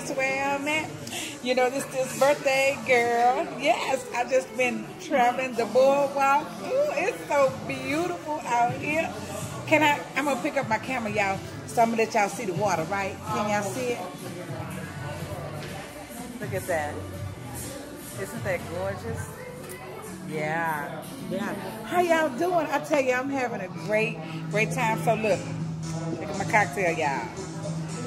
Yes, where I'm at. You know, this this birthday girl. Yes, I just been traveling the boardwalk. Ooh, it's so beautiful out here. Can I? I'm gonna pick up my camera, y'all. So I'm gonna let y'all see the water, right? Can y'all see it? Look at that. Isn't that gorgeous? Yeah, yeah. How y'all doing? I tell you, I'm having a great, great time. So look, look at my cocktail, y'all.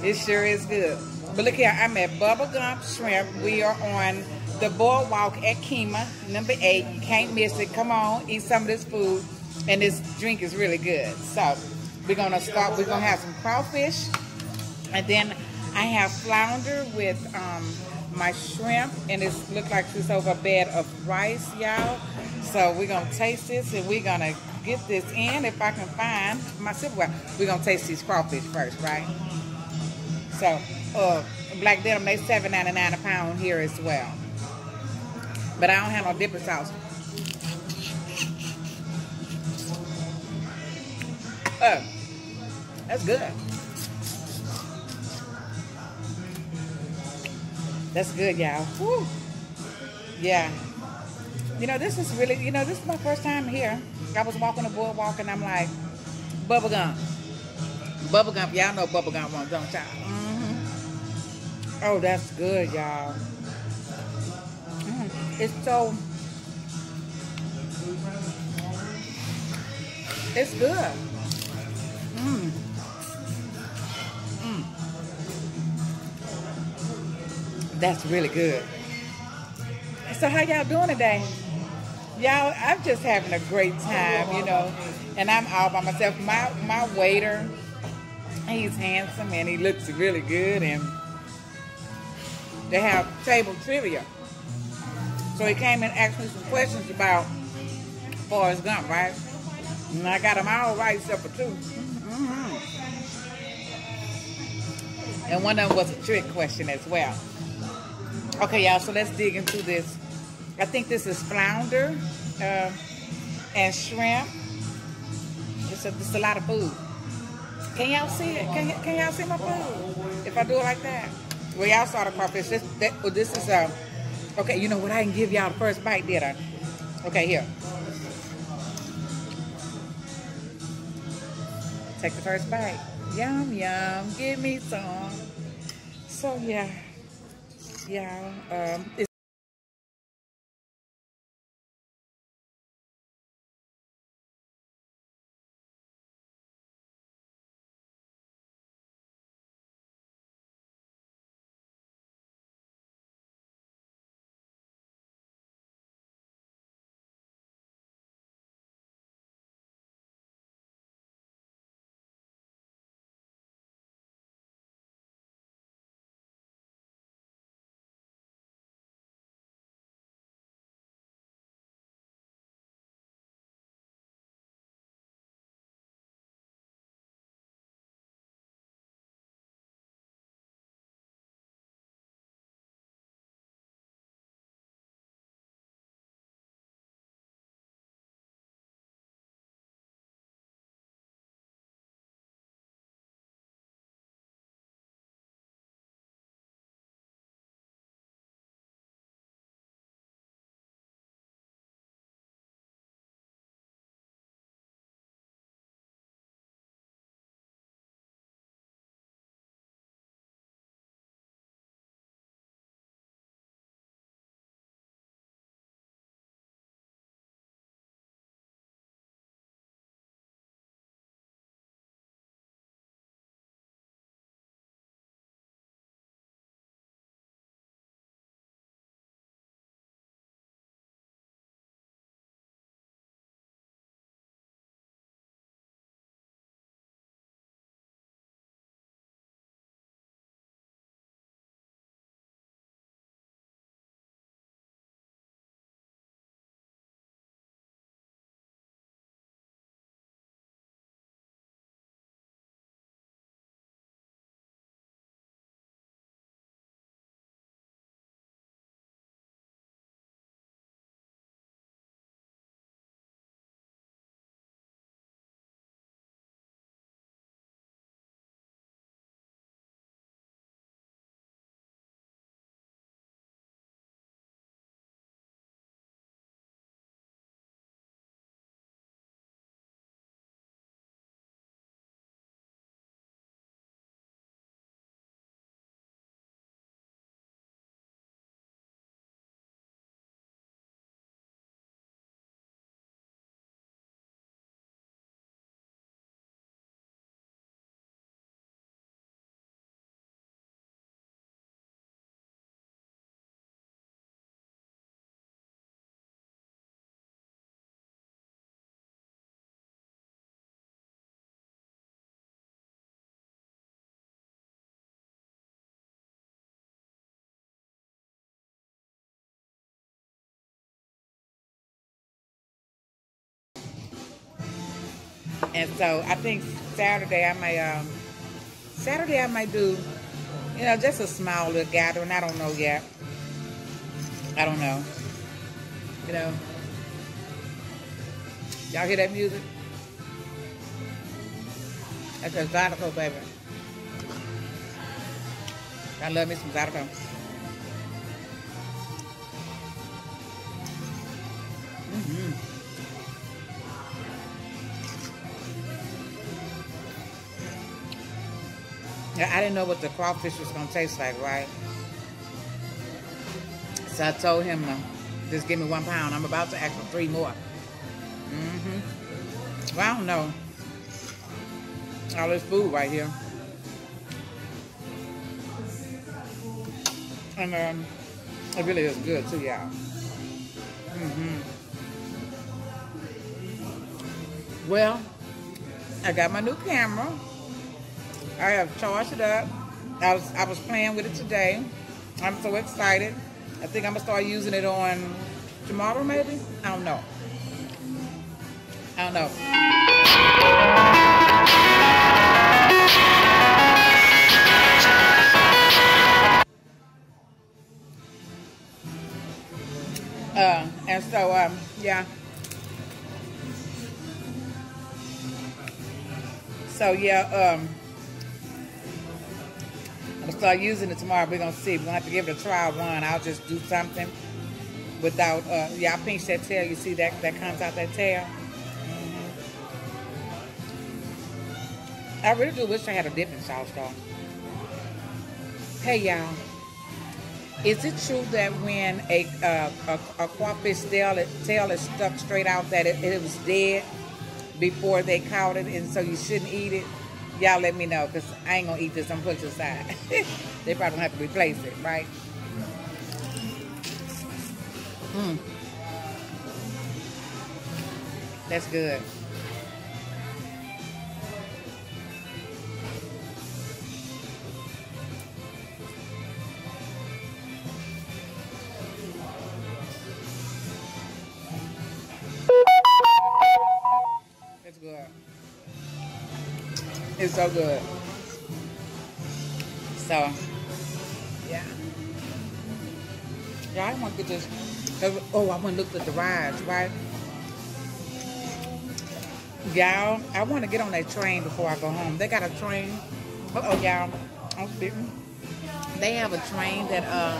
It sure is good. But look here, I'm at Bubba Gump Shrimp. We are on the boardwalk at Kemah, number eight. You can't miss it. Come on, eat some of this food. And this drink is really good. So we're gonna start, we're gonna have some crawfish. And then I have flounder with um, my shrimp. And it looks like it's over a bed of rice, y'all. So we're gonna taste this and we're gonna get this in if I can find my silverware. We're gonna taste these crawfish first, right? So, uh, black denim, they seven ninety nine a pound here as well. But I don't have no dipping sauce. Oh, that's good. That's good, y'all. Yeah. You know, this is really, you know, this is my first time here. I was walking the boardwalk and I'm like, Bubba Gump. Bubba Gump. Y'all know Bubba Gump, don't y'all? Oh, that's good, y'all. Mm. It's so, it's good. Mm. Mm. That's really good. So how y'all doing today? Y'all, I'm just having a great time, you know. And I'm all by myself. My my waiter, he's handsome and he looks really good and they have table trivia. So he came and asked me some questions about Forrest Gump, right? And I got them all right except for 2 mm-hmm. And one of them was a trick question as well. Okay, y'all, so let's dig into this. I think this is flounder uh, and shrimp. It's a, it's a lot of food. Can y'all see it? Can, can y'all see my food? If I do it like that? Well, y'all saw the crawfish. This, that, well, this is, uh, okay, you know what? I didn't give y'all the first bite, did I? Okay, here. Take the first bite. Yum, yum. Give me some. So, yeah. Yeah. Um, And so I think Saturday I may um Saturday I might do, you know, just a small little gathering. I don't know yet. I don't know. You know. Y'all hear that music? That's a Zydeco, baby. I love me some Zydeco. I didn't know what the crawfish was gonna taste like, right? So I told him, uh, just give me one pound. I'm about to ask for three more. Mm-hmm. Well, I don't know. All this food right here. And um, it really is good too, y'all. Mm-hmm. Well, I got my new camera. I have charged it up. I was I was playing with it today. I'm so excited. I think I'm gonna start using it on tomorrow maybe. I don't know. I don't know. Uh, and so, um, yeah. So, yeah, um, I'm to start using it tomorrow. We're to see. We're to have to give it a try run. I'll just do something without, uh, yeah, I pinch that tail. You see that, that comes out that tail? I really do wish I had a dipping sauce, though. Hey, y'all. Is it true that when a, uh, a, a crawfish tail, tail is stuck straight out that it, it was dead before they caught it and so you shouldn't eat it? Y'all let me know because I ain't going to eat this. I'm put it aside. they probably gonna have to replace it, right? Mmm. That's good. It's so good. So, yeah. Yeah, I want to this. Oh, I want to look at the rides, right? Y'all, I want to get on that train before I go home. They got a train. Uh oh, y'all. I'm spitting. They have a train that uh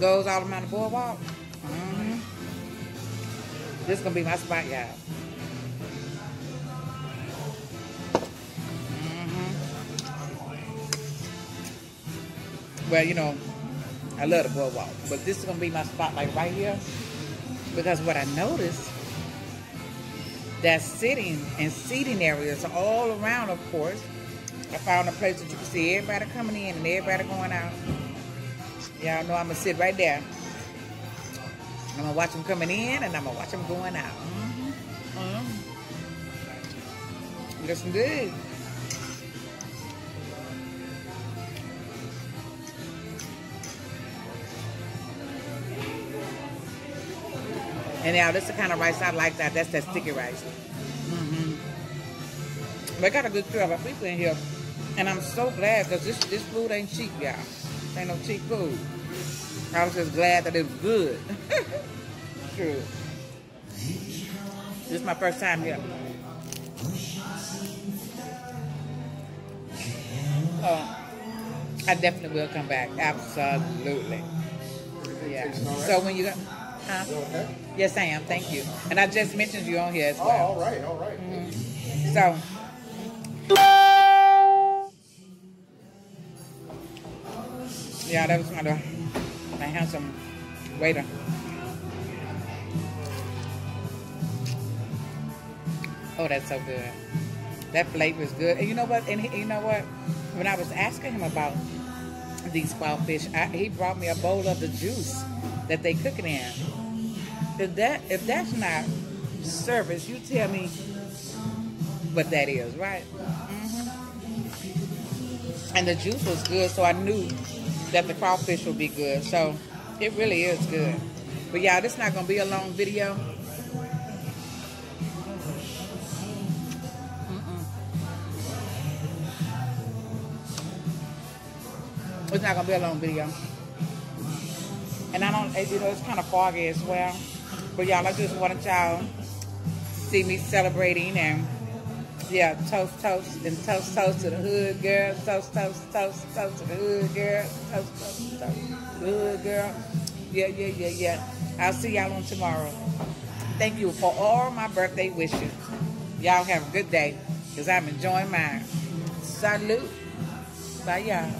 goes all around the boardwalk. Mm -hmm. This is gonna be my spot, y'all. Well, you know, I love the boardwalk, but this is gonna be my spotlight right here, because what I noticed that sitting and seating areas all around, of course. I found a place that you can see everybody coming in and everybody going out. Y'all know I'm gonna sit right there. I'm gonna watch them coming in and I'm gonna watch them going out. Mm -hmm. Mm -hmm. Listen good. And now this is the kind of rice I like that. That's that sticky rice. Mm-hmm. But I got a good crowd of people in here. And I'm so glad because this, this food ain't cheap, y'all. Ain't no cheap food. I was just glad that it was good. True. This is my first time here. Oh, I definitely will come back. Absolutely. Yeah. So when you got... Huh? Okay? Yes, I am. Thank you. And I just mentioned you on here as well. Oh, all right, all right. Mm. So. Yeah, that was my, my handsome waiter. Oh, that's so good. That flavor is good. And you know what? And he, you know what? When I was asking him about these wild fish, I, he brought me a bowl of the juice that they cook it in. If that if that's not service, you tell me what that is, right? Mm-hmm. And the juice was good, so I knew that the crawfish would be good. So it really is good. But y'all, this not gonna be a long video. It's not gonna be a long video. And I don't, you know, it's kind of foggy as well. But y'all, I just wanted y'all see me celebrating and yeah, toast, toast, and toast, toast to the hood girl. Toast, toast, toast, toast to the hood girl. Toast, toast, toast to the hood girl. Yeah, yeah, yeah, yeah. I'll see y'all on tomorrow. Thank you for all my birthday wishes. Y'all have a good day because I'm enjoying mine. Salute. Bye, y'all.